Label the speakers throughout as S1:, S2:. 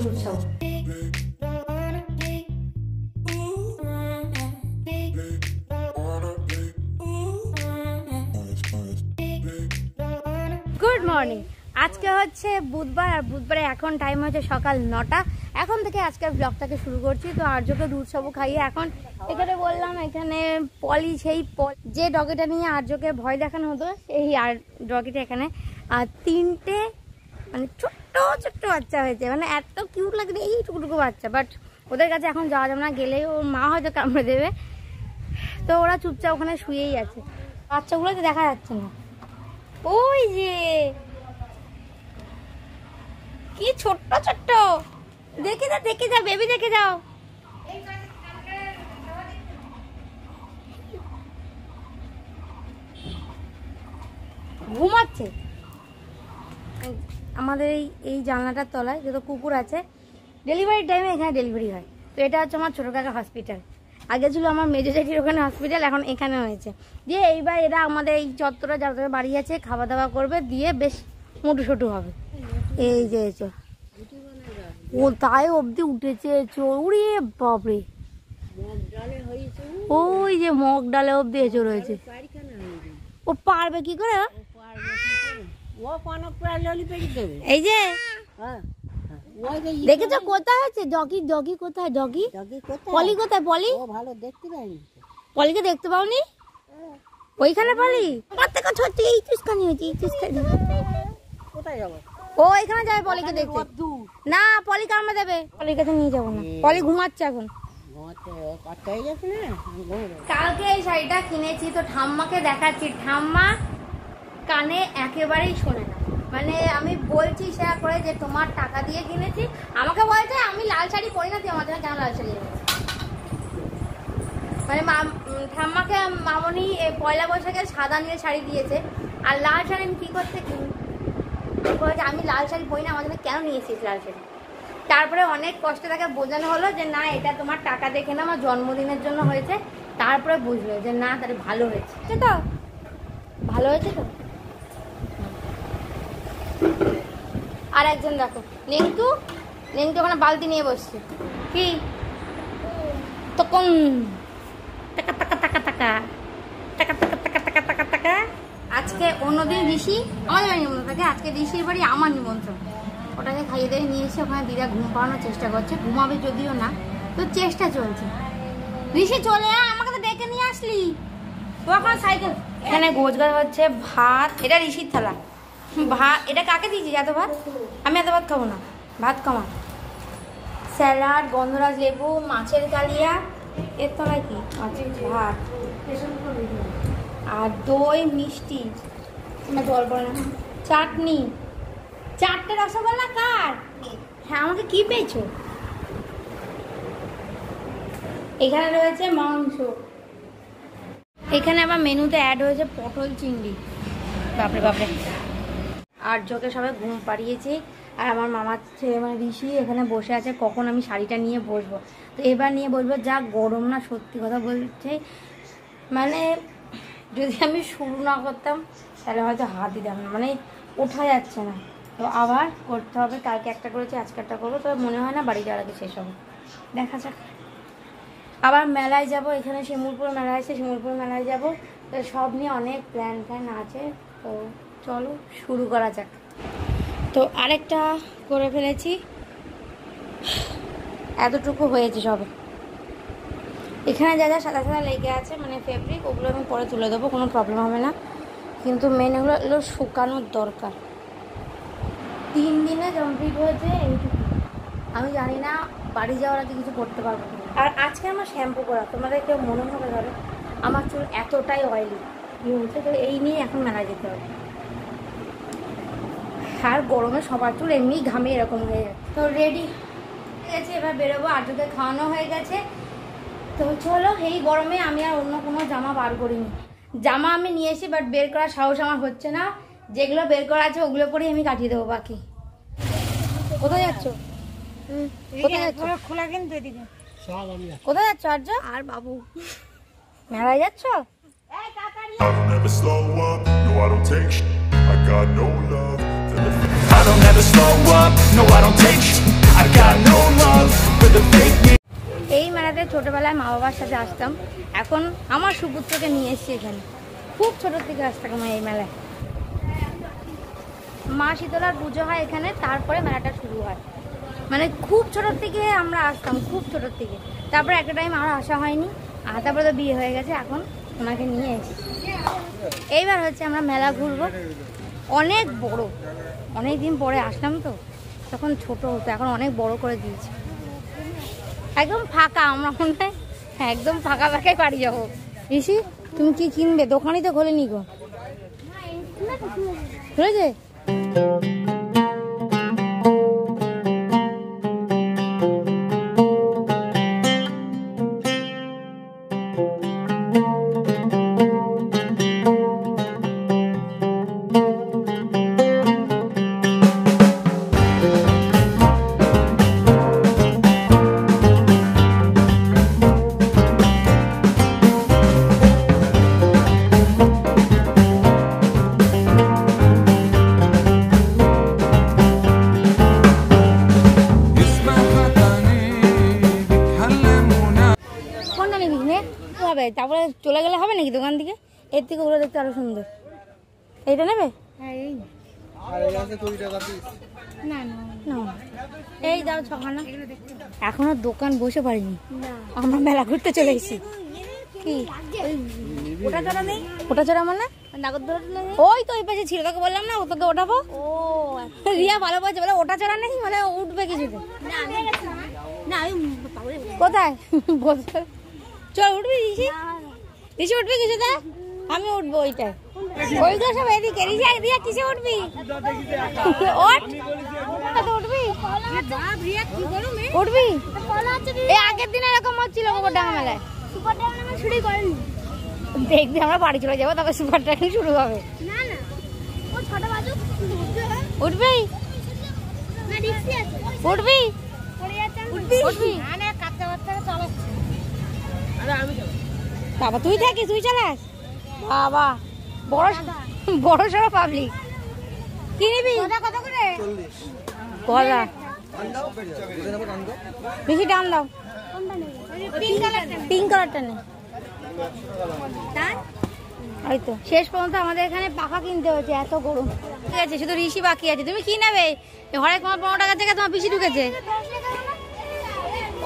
S1: দুধ খাব। Good morning আজকে হচ্ছে বুধবার, আর বুধবারে এখন টাইম হচ্ছে সকাল নটা। এখন থেকে আজকের ব্লগটাকে শুরু করছি। তো আর্যকে দুধ সবু খাইয়ে এখন এখানে বললাম, এখানে পলি সেই যে ডগিটা নিয়ে আর্যকে ভয় দেখানো হতো, সেই আর ডগিটা এখানে। আর তিনটে মানে ছোট্ট ছোট্ট বাচ্চা হয়েছে। মানে এত কিউট লাগে এইটুকুটুকু বাচ্চা। বাট ওদের কাছে এখন যাওয়া যাবে না, গেলেই ওর মা হয়তো কামড়ে দেবে। তো ওরা চুপচাপ ওখানে শুয়েই আছে। বাচ্চাগুলো তো দেখা যাচ্ছে না। ওই যে! কি ছোট্ট ছোট্ট! দেখে যা দেখে যা বেবি দেখে যাও। ঘুমাচ্ছে। আমাদের এই এই জানলাটার তলায় যত কুকুর আছে ডেলিভারির টাইমে এখানে ডেলিভারি হয়। তো এটা হচ্ছে আমার ছোটো হসপিটাল আগে ছিল আমার মেজো জেঠির ওখানে হসপিটাল এখন এখানে হয়েছে। দিয়ে এইবার এরা আমাদের এই চত্বরে যাদের বাড়ি আছে খাওয়া দাওয়া করবে, দিয়ে বেশ মোটু সোটু হবে। এই যে চো ও তাই অবধি উঠেছে চোর উড়িয়ে বাপরে। ওই যে মগ ডালে অবধি এসে রয়েছে। ও পারবে কি করে ও?
S2: ও কোনো প্রায় ললি পেড়ি দেবে
S1: এই যে
S2: হ্যাঁ ওই যে ই-
S1: দেখেছ কোথায় আছে? ডগি ডগি কোথায় ডগি পলি কোথায় পলি?
S2: ও ভালো দেখতে পাইনি।
S1: পলিকে দেখতে পাওনি? ওইখানে পলি? আমার ছোট্ট এই চুস্কানি এই চুস্কানি।
S2: কোথায় যাব?
S1: ও এখানে যাবে পলিকে দেখতে। না পলি কামড়ে দেবে। পলির কাছে নিয়ে যাব না। পলি ঘুমাচ্ছে এখন।
S2: হয়ে
S1: কালকে এই শাড়িটা কিনেছি তো ঠাম্মাকে দেখাচ্ছি। ঠাম্মা কানে একেবারেই শোনে না। মানে আমি বলছি শেয়ার করে যে, তোমার টাকা দিয়ে কিনেছি। আমাকে বলছে, আমি লাল শাড়ি পরি না, তুই আমার জন্য কেন লাল শাড়ি এনেছিস? মানে ঠাম্মাকে মামনি পয়লা বৈশাখে সাদা নীল শাড়ি দিয়েছে। আর লাল শাড়ি আমি কী করতে কিনি? বলেছে, আমি লাল শাড়ি পরি না, আমার জন্য কেন নিয়েছিস লাল শাড়ি? তারপরে অনেক কষ্টে তাকে বোঝানো হলো যে, না, এটা তোমার টাকা দেখে না, আমার জন্মদিনের জন্য হয়েছে। তারপরে বুঝলো যে, না, তাহলে ভালো হয়েছে। তো ভালো হয়েছে তো? আর একজন দেখো। নেংটু নেংটু ওখানে বালতি নিয়ে বসছে। কি? তখন টাকা টাকা টাকা টাকা। টাকা টাকা টাকা টাকা টাকা টাকা। আজকে অন্যদিন ঋষি, আমাদের নিমন্ত্রণ থাকে, আজকে ঋষির বাড়ি আমার নিমন্ত্রণ। ওটাকে খাইয়ে দিয়ে, নিয়ে এসে ওখানে দিদা ঘুম পাড়ানোর চেষ্টা করছে, ঘুমাবে যদিও না, তো চেষ্টা চলছে। ঋষি চলে আমাকে তো ডেকে নিয়ে আসলি। ও এখন সাইকেল। এখানে গোছ হচ্ছে, ভাত, এটা ঋষির থালা। ভাত এটা কাকে দিয়েছিস এত ভাত? আমি এত ভাত খাব না। ভাত কমা। স্যালাড গন্ধরাজ লেবু মাছের কালিয়া। এর তলায় কি? মাছের ভাত। আর দই মিষ্টি। জল পড়ে না। চাটনি। চারটে রসগোল্লা কার? হ্যাঁ আমাকে কি পেয়েছ? এখানে রয়েছে মাংস। এখানে আবার মেনুতে অ্যাড হয়েছে পটল চিংড়ি। বাপরে বাপরে। আর চোখে সবাই ঘুম পাড়িয়েছি। আর আমার মামার ছেলে মানে ঋষি এখানে বসে আছে, কখন আমি শাড়িটা নিয়ে বসবো। তো এবার নিয়ে বসবো, যা গরম না সত্যি কথা বলছে মানে যদি আমি শুরু না করতাম, তাহলে হয়তো হাত দিতাম না। মানে ওঠা যাচ্ছে না। তো আবার করতে হবে, কালকে একটা করেছি, আজকে একটা করব। তো মনে হয় না বাড়ি যাওয়ার আগে শেষ হবে। দেখা যাক। আবার মেলায় যাব, এখানে শিমুলপুর মেলা আছে, শিমুলপুর মেলায় যাব। তো সব নিয়ে অনেক প্ল্যান ফ্যান আছে। তো চলো, শুরু করা যাক। তো আরেকটা করে ফেলেছি। এতটুকু হয়েছে সবে। এখানে যা যা সাদা সাদা লেগে আছে মানে ফেব্রিক ওগুলো আমি পরে তুলে দেবো, কোনো প্রবলেম হবে না। কিন্তু মেন এগুলো এগুলো শুকানোর দরকার। তিন দিনে কমপ্লিট হয়েছে এইটুকু। আমি জানি না, বাড়ি যাওয়ার আগে কিছু করতে পারব। আর আজকে আমার শ্যাম্পু করা তোমাদের কেউ মনে হবে ধরো আমার চুল এতটাই অয়েলি হচ্ছে তো এই নিয়ে এখন মেলা যেতে হবে। আর গরমে সবার চুল এমনি ঘামে এরকম হয়ে যাচ্ছে তো রেডি হয়ে গেছে এবার বেরোবো। আজকে খাওয়ানো হয়ে গেছে। তো চলো এই গরমে আমি আর অন্য কোনো জামা বার করিনি। জামা আমি নিয়ে এসি বাট বের করার সাহস আমার হচ্ছে না। যেগুলো বের করা আছে ওগুলো পরেই আমি কাটিয়ে দেবো বাকি। কোথায় যাচ্ছ? কোথায় যাচ্ছ?
S2: খোলা কিন্তু এদিকে।
S1: কোথায় যাচ্ছ আর্য? আর বাবু। মেলায় যাচ্ছ?
S3: I don't ever slow up, no I don't take sh- I got no love. I don't ever slow up, no I don't take I got no love for the fake me
S1: এই মেলাতে ছোটবেলায় মা বাবার সাথে আসতাম। এখন আমার সুপুত্রকে নিয়ে এসেছি এখানে। খুব ছোট থেকে আসতাম এই মেলায়। মা শীতলার পুজো হয় এখানে তারপরে মেলাটা শুরু হয়। মানে খুব ছোটোর থেকে আমরা আসতাম খুব ছোটোর থেকে। তারপরে একটা টাইম আর আসা হয়নি। আর তারপরে তো বিয়ে হয়ে গেছে এখন ওনাকে নিয়ে এসেছি। এইবার হচ্ছে আমরা মেলা ঘুরবো। অনেক বড়। অনেক দিন পরে আসলাম তো তখন ছোট হতো এখন অনেক বড় করে দিয়েছে। একদম ফাঁকা আমরা মনে হয় হ্যাঁ, একদম ফাঁকা ফাঁকাই বাড়ি যাব। ঋষি তুমি কি কিনবে? দোকানই তো খোলেনি গো। খুলেছে হবে? তারপরে চলে গেলে হবে নাকি দোকান থেকে? এর থেকে ওগুলো দেখতে আরও সুন্দর। এইটা নেবে? হ্যাঁ এই। না না। এই দাও ছখানা। এখনও দোকান বসে পারিনি। আমরা মেলা ঘুরতে চলে এসেছি। কি? ওটা চড়া নেই? ওটা চড়া মানে? ওই তো ওই পাশে ছিল তোকে বললাম না ও তোকে ওঠাবো। ও রিয়া ভালো বলছে বলে ওটা চড়া নেই মানে উঠবে কিছুতে। কোথায়? চল উঠবি ঋষি ঋষি উঠবি কিছুতে আমি উঠবো ওইটায় ওইগুলো সব এদিকে। ঋষি রিয়া কিসে উঠবি? ওঠ। উঠবি? উঠবি? এই আগের দিন এরকম হচ্ছিল গোবরডাঙ্গা মেলায়। দেখবি আমরা বাড়ি চলে যাব, তবে সুপার ট্রেন শুরু হবে। উঠবি? উঠবি? উঠবি বাবা তুই থাকিস তুই চালাস? বাবা বড় বড় সড়ো পাবলিক কি নিবি? কত করে। কলা বেশি দাম দাও। পিঙ্ক কালারটা নে। এই তো। শেষ পর্যন্ত আমাদের এখানে পাখা কিনতে হয়েছে এত গরম। ঠিক আছে শুধু ঋষি বাকি আছে। তুমি কি নেবে? হরেক তোমার পনেরো টাকা থেকে তোমার পিসি ঢুকেছে।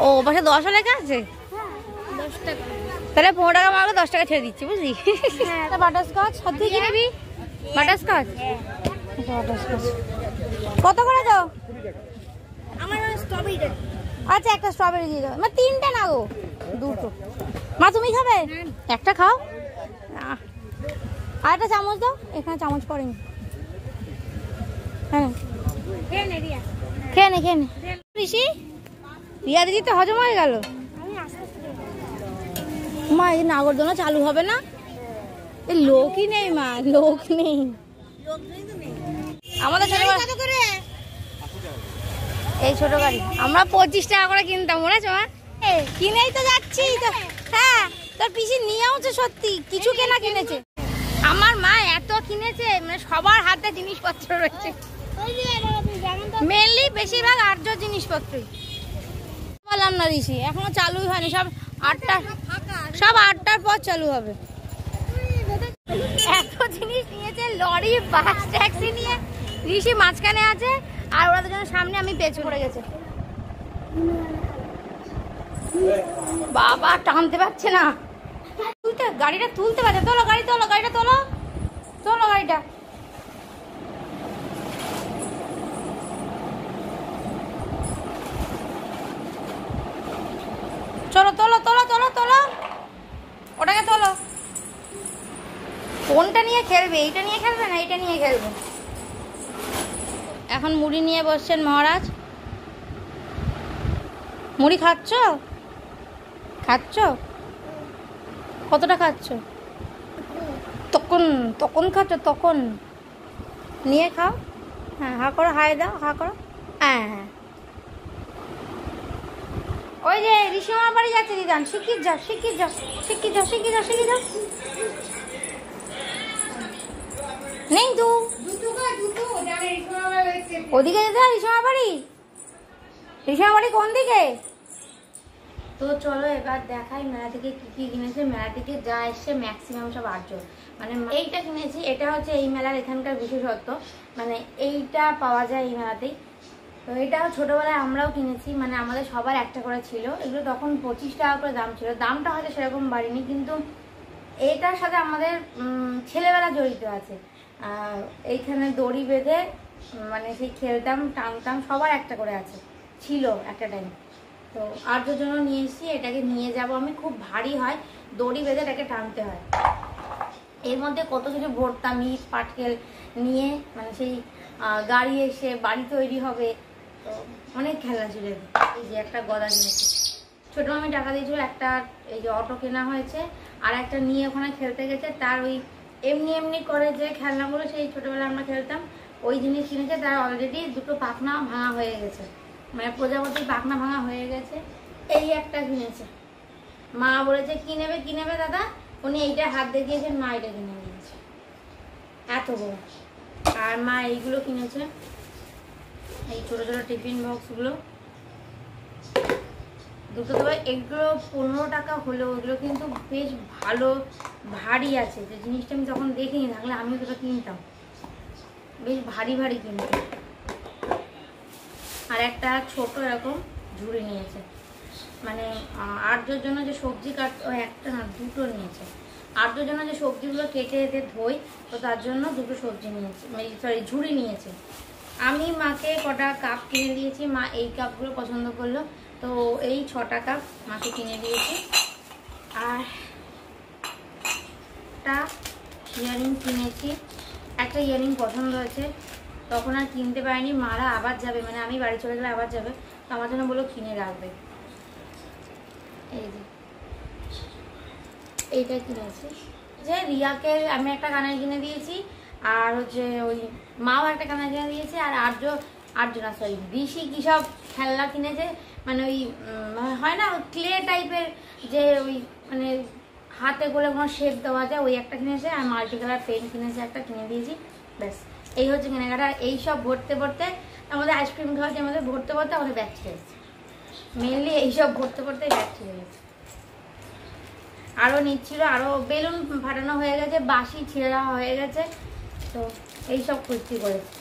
S1: ও পাশে দশও লেখা আছে? তাহলে পনেরো টাকা মারলে দশ টাকা ছেড়ে দিচ্ছি বুঝলি? বাটার স্কচ তুই কি নিবি? বাটার স্কচ কত করে দাও? আচ্ছা একটা স্ট্রবেরি দিয়ে দাও। মা তিনটে না গো। দুটো। মা তুমি খাবে? একটা খাও। আর একটা চামচ দাও। এখানে চামচ পড়েনি। হ্যাঁ। খেয়ে নে খেয়ে নে ঋষি রিয়া দিদি তো হজম হয়ে গেল। মা, এই নাগরদোলা চালু হবে না? এ লোকই নেই মা, লোক নেই। আমাদের ছোট এই ছোট গাড়ি আমরা পঁচিশ টাকা করে কিনতাম মনে আছে মা? কিনেই তো যাচ্ছি, তো হ্যাঁ তোর পিসি নিয়েও তো সত্যি, কিছু কেনা কিনেছে। আমার মা এত কিনেছে মানে সবার হাতে জিনিসপত্র রয়েছে। মেনলি বেশিরভাগ আর্য জিনিসপত্রই। বললাম না ঋষি এখনও চালুই হয়নি, সব আটটা সব আটটার পর চালু হবে। এত জিনিস নিয়েছে লরি বাস ট্যাক্সি নিয়ে। ঋষি মাঝখানে আছে আর ওরা দুজনের সামনে আমি পেছ পড়ে গেছে। বাবা টানতে পারছে না। তুলতে গাড়িটা তুলতে পারছে তোলো গাড়ি তোলো গাড়িটা তোলো। তোলো গাড়িটা চলো তোলো তোলো তোলো তোলো ওটাকে তোলো কোনটা নিয়ে খেলবে? এইটা নিয়ে খেলবে না এইটা নিয়ে খেলবে? এখন মুড়ি নিয়ে বসছেন মহারাজ। মুড়ি খাচ্ছ? খাচ্ছ? কতটা খাচ্ছ? তখন তখন খাচ্ছ, তখন। নিয়ে খাও। হ্যাঁ হা করো, হাই দাও, হা করো। হ্যাঁ হ্যাঁ। ওই যে ঋষিমার বাড়ি যাচ্ছে, দিদান। শিখিয়ে যাও শিখিয়ে যাও শিখিয়ে যাও শিখিয়ে যাও শিখিয়ে যাও। নেই তো। ওদিকে যেতে হয় ঋষিমার বাড়ি? রিসার বাড়ি কোন দিকে? তো চলো এবার দেখাই মেলা থেকে কি কি কিনেছে। মেলা থেকে যা এসছে ম্যাক্সিমাম সব আর্য মানে এইটা কিনেছি, এটা হচ্ছে এই মেলার এখানকার বিশেষত্ব। মানে এইটা পাওয়া যায় এই মেলাতেই। তো এটা ছোটোবেলায় আমরাও কিনেছি মানে আমাদের সবার একটা করে ছিল। এগুলো তখন পঁচিশ টাকা করে দাম ছিল। দামটা হয়তো সেরকম বাড়েনি, কিন্তু এইটার সাথে আমাদের ছেলেবেলা জড়িত আছে। এইখানে দড়ি বেঁধে মানে সেই খেলতাম, টানতাম, সবার একটা করে আছে। ছিল একটা টাইম তো আর্যর জন্য নিয়ে এসেছি, এটাকে নিয়ে যাব আমি, খুব ভারী হয়। দড়ি বেঁধে এটাকে টানতে হয়। এর মধ্যে কত কিছু ভরতাম, ইট, পাটকেল নিয়ে মানে সেই গাড়ি এসে বাড়ি তৈরি হবে। তো অনেক খেলা ছিল। এই যে একটা গদা কিনেছি ছোটো আমি টাকা দিয়েছিল, একটা এই যে অটো কেনা হয়েছে, আর একটা নিয়ে ওখানে খেলতে গেছে, তার ওই এমনি এমনি করে যে খেলনাগুলো সেই ছোটবেলায় আমরা খেলতাম, ওই জিনিস কিনেছে, তার অলরেডি দুটো পাখনা ভাঙা হয়ে গেছে। মানে প্রজাপতির পাখনা ভাঙা হয়ে গেছে, এই একটা কিনেছে। মা বলেছে, কি নেবে কি নেবে দাদা? উনি এইটা হাত দেখিয়েছেন, মা এটা কিনে দিয়েছে এত বড়। আর মা এইগুলো কিনেছে, এই ছোট ছোট টিফিন বক্সগুলো। দুটো তো এগুলো পনেরো টাকা হলেও, এগুলো কিন্তু বেশ ভালো, ভারী আছে। যে জিনিসটা আমি তখন দেখিনি থাকলে আমিও দুটো কিনতাম। বেশ ভারী ভারী কিনতাম আর একটা ছোট এরকম ঝুড়ি নিয়েছে। মানে আর্যর জন্য যে সবজি কাট একটা না, দুটো নিয়েছে। আর্যর জন্য যে সবজিগুলো কেটে এতে ধোই, তো তার জন্য দুটো সবজি নিয়েছে সরি ঝুড়ি নিয়েছে। আমি মাকে কটা কাপ কিনে দিয়েছি, মা এই কাপগুলো পছন্দ করল। তো এই ছটা কাপ মাকে কিনে দিয়েছি। আর একটা ইয়ারিং কিনেছি। একটা ইয়ারিং পছন্দ হয়েছে। তখন আর কিনতে পারিনি, মারা আবার যাবে মানে আমি বাড়ি চলে গেলে আবার যাবে। তো আমার জন্য বলল কিনে রাখবে। এই যে। এইটা কিনেছি যে রিয়াকে আমি একটা কানের কিনে দিয়েছি, আর হচ্ছে ওই মাও একটা কানের কিনে দিয়েছে, আর আর্য আর্য না সরি বিশি কী সব খেলনা কিনেছে? মানে ওই হয় না ক্লে টাইপের যে ওই মানে হাতে করে কোনো শেপ দেওয়া যায়, ওই একটা কিনেছে আর মাল্টি কালার পেন কিনেছে একটা, কিনে দিয়েছি। ব্যাস, এই হচ্ছে কেনাকাটা। এই সব ভরতে ভরতে আমাদের আইসক্রিম খাওয়াতে আমাদের ভরতে ভরতে আমাদের ব্যাগ গেছে। মেনলি এইসব ভরতে ভরতে ব্যাগ ছেড়ে আরও নিচ্ছিল আরও বেলুন ফাটানো হয়ে গেছে বাসি ছিঁড়ে হয়ে গেছে। তো এইসব কুর্তি করেছে।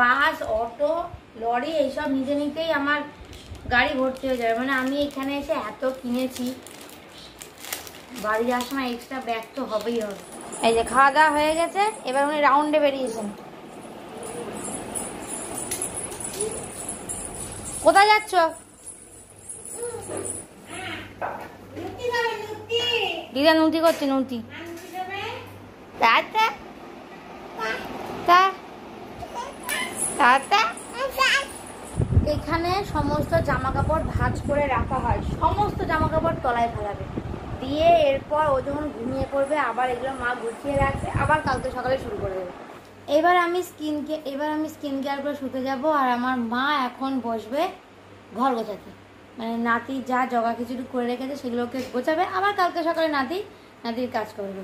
S1: বাস অটো লরি এইসব নিজে নিতেই আমার গাড়ি ভর্তি হয়ে যাবে। মানে আমি এখানে এসে এত কিনেছি বাড়ি যাওয়ার সময় এক্সট্রা ব্যাগ তো হবেই হবে। এই যে খাওয়া দাওয়া হয়ে গেছে এবার উনি রাউন্ডে বেরিয়েছেন। কোথায় যাচ্ছ? দিদা নুতি করছে নুতি তা তা তা তা। তা। এখানে সমস্ত জামা কাপড় ভাঁজ করে রাখা হয়। সমস্ত জামা কাপড় তলায় ফেলাবে। দিয়ে এরপর ও যখন ঘুমিয়ে পড়বে, আবার এগুলো মা গুছিয়ে রাখবে, আবার কালকে সকালে শুরু করে দেবে। এবার আমি স্কিন কে এবার আমি স্কিন কেয়ার করে শুতে যাব আর আমার মা এখন বসবে ঘর গোছাতে। মানে নাতি যা জগা খিচুড়ি করে রেখেছে সেগুলোকে গোছাবে, আবার কালকে সকালে নাতি, নাতির কাজ করবে।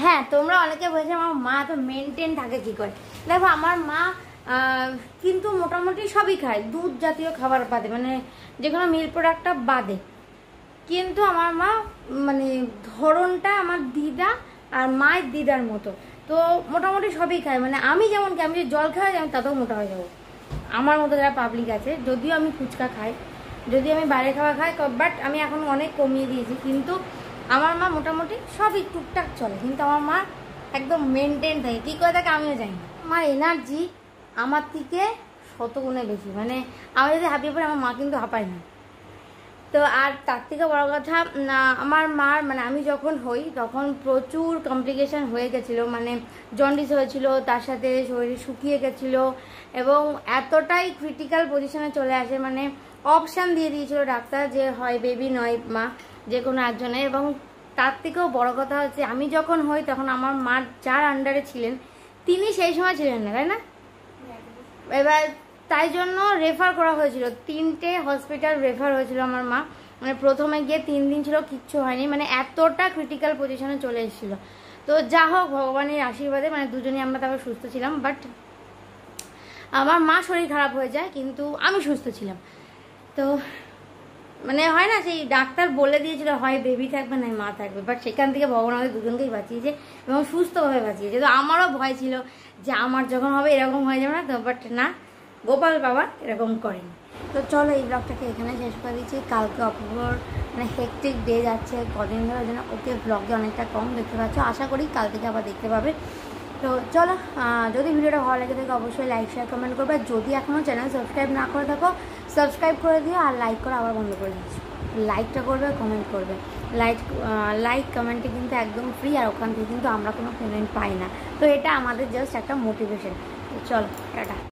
S1: হ্যাঁ তোমরা অনেকে বলছো আমার মা তো মেনটেন থাকে কি করে? দেখো, আমার মা কিন্তু মোটামুটি সবই খায়, দুধ জাতীয় খাবার বাদে মানে যে কোনো মিল প্রোডাক্টটা বাদে। কিন্তু আমার মা মানে ধরনটা আমার দিদা আর মায়ের দিদার মতো। তো মোটামুটি সবই খায় মানে আমি যেমন কি আমি যদি জল খাই আমি তাতেও মোটা হয়ে যাব। আমার মতো যারা পাবলিক আছে, যদিও আমি ফুচকা খাই যদি আমি বাইরে খাওয়া খাই বাট আমি এখন অনেক কমিয়ে দিয়েছি, কিন্তু আমার মা মোটামুটি সবই টুকটাক চলে, কিন্তু আমার মা একদম মেনটেন থাকে। কী করে থাকে আমিও জানি আমার এনার্জি আমার থেকে শতগুণে বেশি। মানে আমি যদি হাঁপিয়ে পড়ে, আমার মা কিন্তু হাঁপায় না। তো আর তার থেকে বড় কথা আমার মার মানে আমি যখন হই, তখন প্রচুর কমপ্লিকেশন হয়ে গেছিল। মানে জন্ডিস হয়েছিল, তার সাথে শরীর শুকিয়ে গেছিল এবং এতটাই ক্রিটিক্যাল পজিশনে চলে আসে। মানে অপশান দিয়ে দিয়েছিল ডাক্তার যে, হয় বেবি নয় মা। যে কোনো একজনে এবং তার থেকেও বড় কথা হচ্ছে, আমি যখন হই তখন আমার মা যার আন্ডারে ছিলেন, তিনি সেই সময় ছিলেন না, তাই না? এবার তাই জন্য রেফার করা হয়েছিল। তিনটে হসপিটাল রেফার হয়েছিল আমার মা। মানে প্রথমে গিয়ে তিন দিন ছিল, কিচ্ছু হয়নি। মানে এতটা ক্রিটিক্যাল পজিশনে চলে এসেছিল। তো যা হোক, ভগবানের আশীর্বাদে মানে দুজনেই আমরা তারপর সুস্থ ছিলাম। বাট আমার মা শরীর খারাপ হয়ে যায়, কিন্তু আমি সুস্থ ছিলাম। তো মানে হয় না, সেই ডাক্তার বলে দিয়েছিল, হয় বেবি থাকবে না, মা থাকবে। বাট সেখান থেকে ভগবান আমাদের দুজনকেই বাঁচিয়েছে এবং সুস্থভাবে বাঁচিয়েছে। তো আমারও ভয় ছিল যে আমার যখন হবে এরকম হয়ে যাবে না তো বাট না, গোপাল বাবা এরকম করেনি। তো চলো এই ব্লগটাকে এখানে শেষ করে দিচ্ছি। কালকে অপর মানে হেকটিক ডে যাচ্ছে, কদিন ধরে যেন ওকে ব্লগে অনেকটা কম দেখতে পাচ্ছ। আশা করি কাল থেকে আবার দেখতে পাবে। তো চলো যদি ভিডিওটা ভালো লেগে থাকে অবশ্যই লাইক শেয়ার কমেন্ট করবে। আর যদি এখনও চ্যানেল সাবস্ক্রাইব না করে থাকো সাবস্ক্রাইব করে দিও আর লাইক করে, আবার বন্ধ করে দিচ্ছি লাইকটা করবে কমেন্ট করবে। লাইক লাইক কমেন্টে কিন্তু একদম ফ্রি আর ওখান থেকে কিন্তু আমরা কোনো পেমেন্ট পাই না। তো এটা আমাদের জাস্ট একটা মোটিভেশন চলো, টাটা।